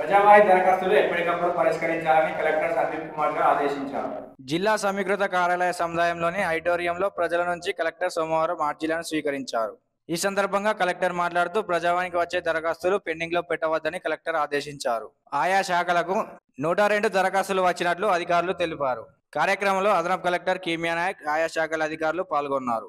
ప్రజావాణి దరఖాస్తులు ఎప్పటికప్పుడు పరిష్కరించాలని కలెక్టర్ సందీప్ కుమార్ గారు ఆదేశించారు. జిల్లా సమీకృత కార్యాలయ సముదాయంలోని ఆడిటోరియంలో ప్రజల నుంచి కలెక్టర్ సోమవారం అర్జీలను స్వీకరించారు. ఈ సందర్భంగా కలెక్టర్ మాట్లాడుతూ ప్రజావానికి వచ్చే దరఖాస్తులు పెండింగ్లో పెట్టవద్దని కలెక్టర్ ఆదేశించారు. ఆయా శాఖలకు నూట రెండు దరఖాస్తులు వచ్చినట్లు అధికారులు తెలిపారు. కార్యక్రమంలో అదనపు కలెక్టర్ కీమియా నాయక్ ఆయా శాఖల అధికారులు పాల్గొన్నారు.